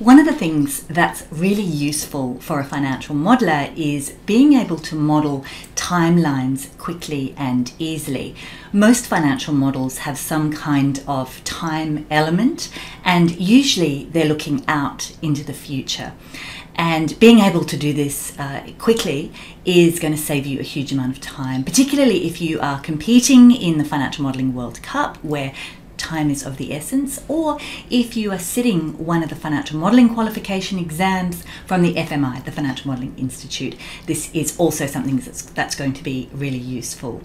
One of the things that's really useful for a financial modeler is being able to model timelines quickly and easily. Most financial models have some kind of time element, and usually they're looking out into the future. And being able to do this uh, quickly is going to save you a huge amount of time, particularly if you are competing in the Financial Modelling World Cup, where time is of the essence, or if you are sitting one of the financial modelling qualification exams from the FMI, the Financial Modelling Institute, this is also something that's, that's going to be really useful.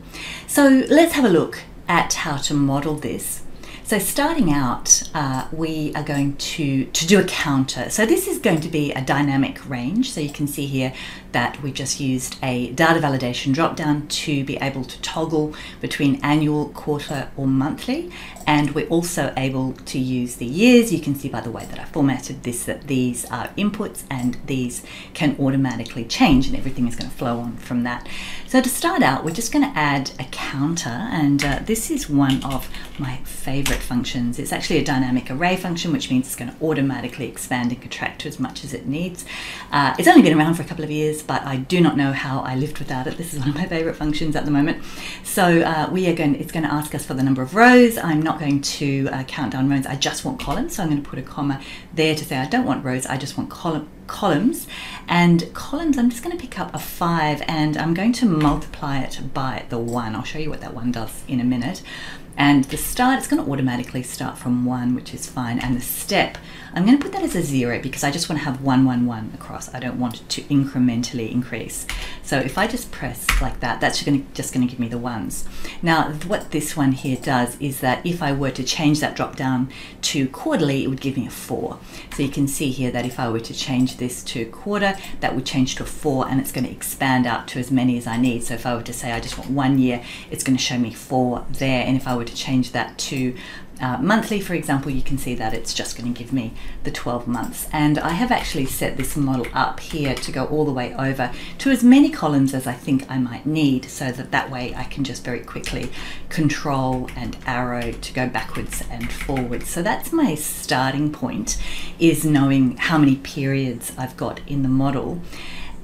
So let's have a look at how to model this. So starting out, uh, we are going to, to do a counter. So this is going to be a dynamic range. So you can see here that we just used a data validation dropdown to be able to toggle between annual, quarter or monthly. And we're also able to use the years. You can see by the way that I formatted this that these are inputs and these can automatically change and everything is going to flow on from that. So to start out, we're just going to add a counter and uh, this is one of my favorite functions. It's actually a dynamic array function, which means it's going to automatically expand and contract to as much as it needs. Uh, it's only been around for a couple of years, but I do not know how I lived without it. This is one of my favorite functions at the moment. So uh, we are going, it's going to ask us for the number of rows. I'm not going to uh, count down rows. I just want columns. So I'm going to put a comma there to say I don't want rows. I just want column, columns. And columns, I'm just going to pick up a five and I'm going to multiply it by the one. I'll show you what that one does in a minute. And the start, it's going to automatically start from one, which is fine. And the step, I'm going to put that as a zero because I just want to have one, one, one across. I don't want it to incrementally increase. So if I just press like that, that's just going to, just going to give me the ones. Now, what this one here does is that if I were to change that drop down to quarterly, it would give me a four. So you can see here that if I were to change this to quarter, that would change to a four and it's going to expand out to as many as I need. So if I were to say I just want one year, it's going to show me four there. And if I were to change that to uh, monthly, for example, you can see that it's just going to give me the 12 months. And I have actually set this model up here to go all the way over to as many columns as I think I might need so that that way I can just very quickly control and arrow to go backwards and forwards. So that's my starting point is knowing how many periods I've got in the model.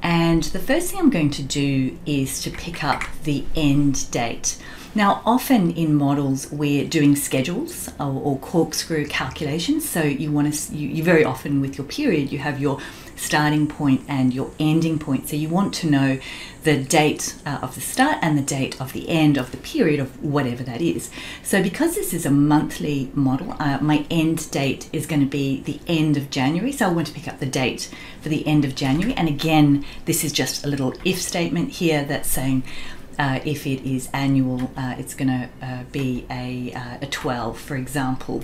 And the first thing I'm going to do is to pick up the end date. Now, often in models, we're doing schedules or, or corkscrew calculations. So you want to, you, you very often with your period, you have your starting point and your ending point. So you want to know the date uh, of the start and the date of the end of the period of whatever that is. So because this is a monthly model, uh, my end date is going to be the end of January. So I want to pick up the date for the end of January. And again, this is just a little if statement here that's saying uh, if it is annual, uh, it's going to uh, be a, uh, a 12, for example.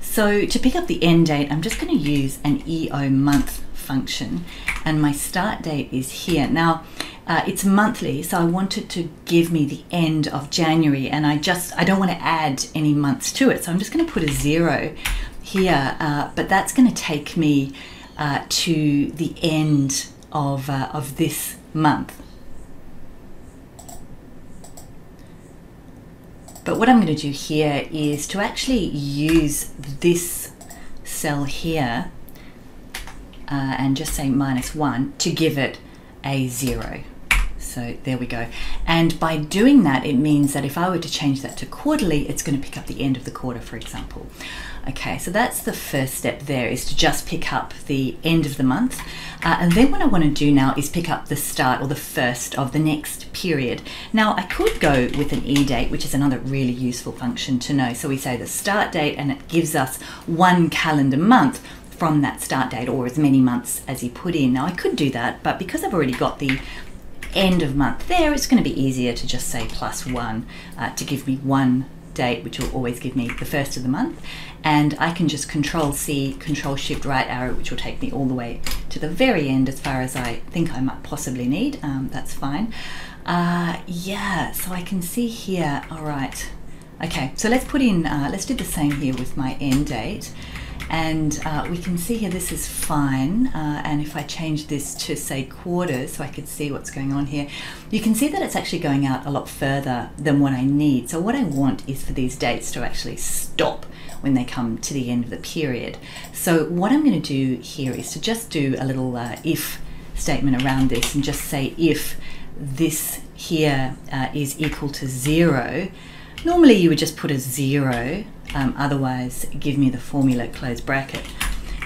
So to pick up the end date, I'm just going to use an EOMONTH function, and my start date is here. Now, uh, it's monthly, so I wanted to give me the end of January, and I just I don't want to add any months to it, so I'm just going to put a zero here. Uh, but that's going to take me to the end of of this month. But what I'm going to do here is to actually use this cell here uh, and just say minus one to give it a zero. So there we go. And by doing that, it means that if I were to change that to quarterly, it's going to pick up the end of the quarter, for example. Okay, so that's the first step there is to just pick up the end of the month. Uh, and then what I want to do now is pick up the start or the first of the next period. Now I could go with an E date, which is another really useful function to know. So we say the start date and it gives us one calendar month from that start date or as many months as you put in. Now I could do that, but because I've already got the end of month there, it's going to be easier to just say plus one uh, to give me one date, which will always give me the first of the month. And I can just control C, control shift right arrow, which will take me all the way to the very end as far as I think I might possibly need. Um, that's fine. Uh, yeah, so I can see here, all right. Okay, so let's put in, uh, let's do the same here with my end date and uh, we can see here this is fine uh, and if I change this to say quarters so I could see what's going on here you can see that it's actually going out a lot further than what I need so what I want is for these dates to actually stop when they come to the end of the period. So what I'm going to do here is to just do a little uh, if statement around this and just say if this here uh, is equal to zero, normally you would just put a zero, um, otherwise give me the formula close bracket.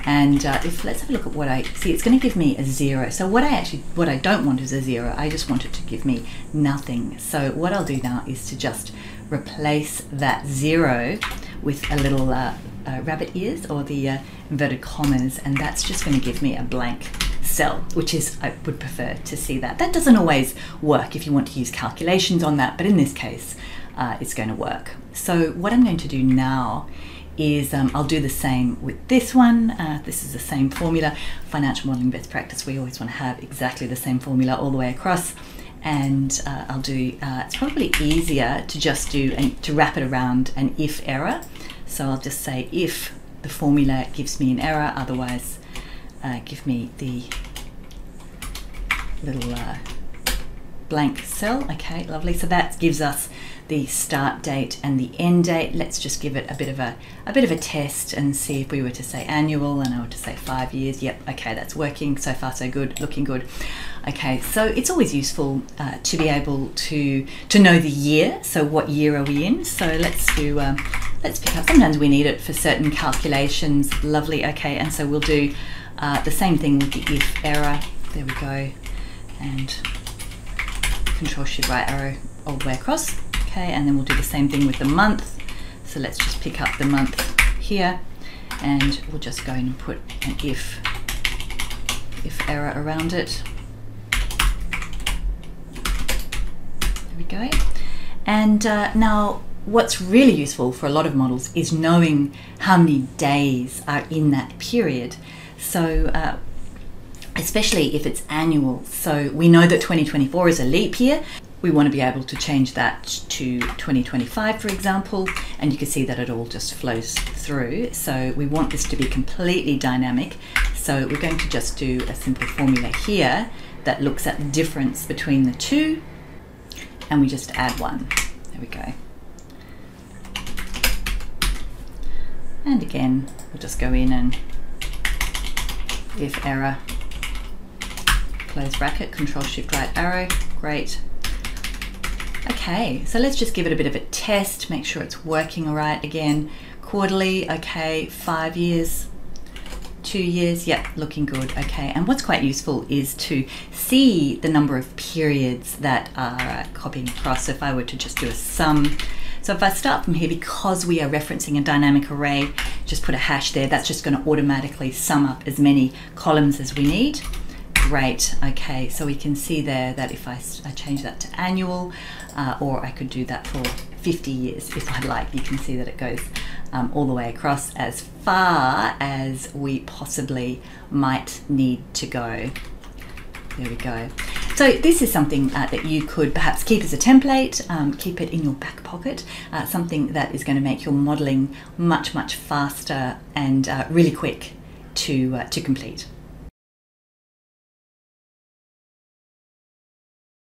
And uh, if let's have a look at what I see, it's going to give me a zero. So what I actually, what I don't want is a zero. I just want it to give me nothing. So what I'll do now is to just replace that zero with a little uh, uh, rabbit ears or the uh, inverted commas, and that's just going to give me a blank cell, which is, I would prefer to see that. That doesn't always work if you want to use calculations on that, but in this case, uh, it's going to work. So what I'm going to do now is um, I'll do the same with this one. Uh, this is the same formula. Financial modeling best practice, we always want to have exactly the same formula all the way across. And uh, I'll do, uh, it's probably easier to just do, and to wrap it around an if error. So I'll just say if the formula gives me an error, otherwise uh, give me the little uh, blank cell. Okay, lovely. So that gives us the start date and the end date. Let's just give it a bit of a, a bit of a test and see if we were to say annual and I were to say five years. Yep, okay, that's working. So far, so good, looking good. Okay, so it's always useful uh, to be able to to know the year. So what year are we in? So let's do um, let's pick up. Sometimes we need it for certain calculations. Lovely. Okay, and so we'll do uh, the same thing with the if error. There we go, and Control Shift right arrow all the way across. Okay, and then we'll do the same thing with the month. So let's just pick up the month here and we'll just go in and put an if, if error around it. There we go. And uh, now what's really useful for a lot of models is knowing how many days are in that period. So uh, especially if it's annual. So we know that 2024 is a leap year, we want to be able to change that to 2025, for example, and you can see that it all just flows through. So we want this to be completely dynamic. So we're going to just do a simple formula here that looks at the difference between the two, and we just add one. There we go. And again, we'll just go in and if error, close bracket, control shift right arrow, great. Okay, so let's just give it a bit of a test, make sure it's working all right. Again, quarterly, okay, five years, two years, yep, looking good, okay. And what's quite useful is to see the number of periods that are copying across. So if I were to just do a sum, so if I start from here, because we are referencing a dynamic array, just put a hash there, that's just gonna automatically sum up as many columns as we need. Great, okay, so we can see there that if I, I change that to annual, uh, or I could do that for 50 years if I'd like. You can see that it goes um, all the way across as far as we possibly might need to go. There we go. So this is something uh, that you could perhaps keep as a template, um, keep it in your back pocket, uh, something that is going to make your modelling much, much faster and uh, really quick to, uh, to complete.